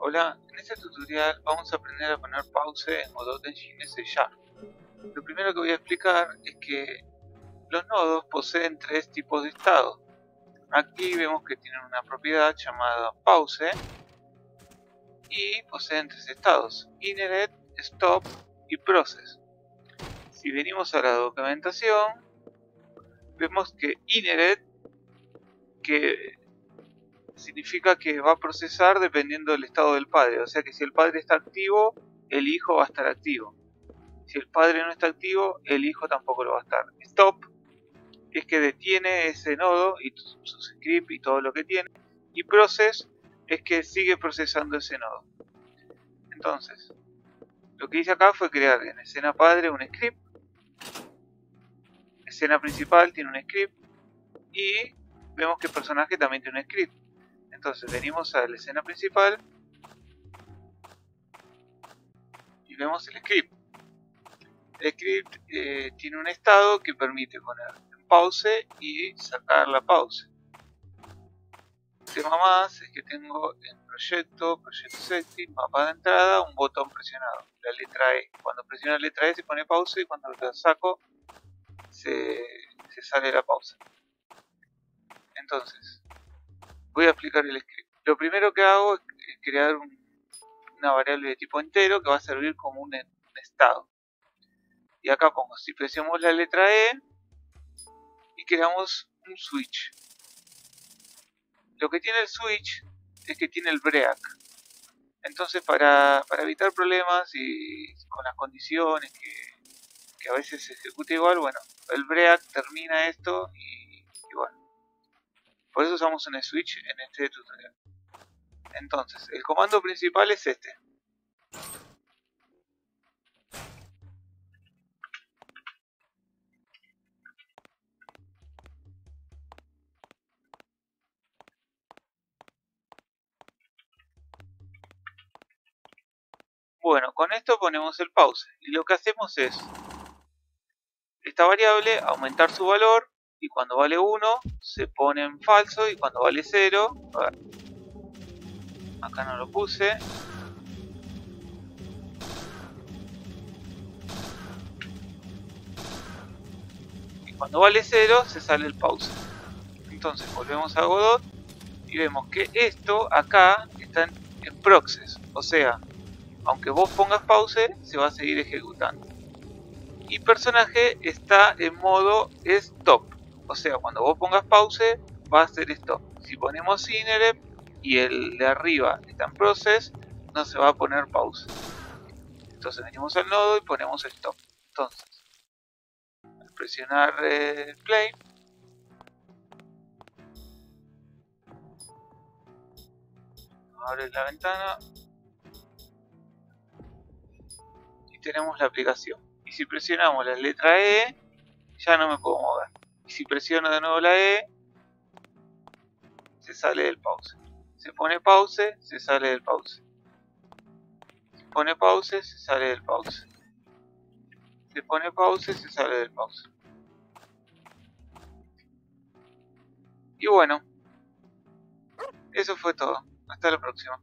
Hola, en este tutorial vamos a aprender a poner pause en Godot Engine ya. Lo primero que voy a explicar es que los nodos poseen tres tipos de estado. Aquí vemos que tienen una propiedad llamada pause y poseen tres estados, inherit, stop y process. Si venimos a la documentación, vemos que inherit que significa que va a procesar dependiendo del estado del padre. O sea que si el padre está activo, el hijo va a estar activo. Si el padre no está activo, el hijo tampoco lo va a estar. Stop es que detiene ese nodo y su script y todo lo que tiene. Y process es que sigue procesando ese nodo. Entonces, lo que hice acá fue crear en escena padre un script. Escena principal tiene un script. Y vemos que el personaje también tiene un script. Entonces venimos a la escena principal y vemos el script. El script eh, tiene un estado que permite poner en pause y sacar la pausa. El tema más es que tengo en proyecto, proyecto setting, mapa de entrada, un botón presionado, la letra E. Cuando presiono la letra E se pone pausa y cuando la saco se, se sale la pausa. Entonces, voy a explicar el script. Lo primero que hago es crear una variable de tipo entero que va a servir como un, estado. Y acá pongo, si presionamos la letra E y creamos un switch. Lo que tiene el switch es que tiene el break. Entonces para, evitar problemas y con las condiciones que, a veces se ejecuta igual, bueno, el break termina esto por eso usamos un switch en este tutorial. Entonces, el comando principal es este. Bueno, con esto ponemos el pause y lo que hacemos es esta variable aumentar su valor y cuando vale 1 se pone en falso y cuando vale 0 acá no lo puse. Y cuando vale 0 se sale el pause. Entonces volvemos a Godot y vemos que esto acá está en, en o sea aunque vos pongas pause se va a seguir ejecutando. Y personaje está en modo stop o sea, cuando vos pongas pause, va a hacer stop. Si ponemos innerep y el de arriba está en process, no se va a poner pause. Entonces venimos al nodo y ponemos stop. Entonces, al presionar el play, abre la ventana y tenemos la aplicación. Y si presionamos la letra E, ya no me puedo mover. Y si presiono de nuevo la E, se sale del pause. Se pone pause, se sale del pause. Se pone pause, se sale del pause. Se pone pause, se sale del pause. Y bueno, eso fue todo. Hasta la próxima.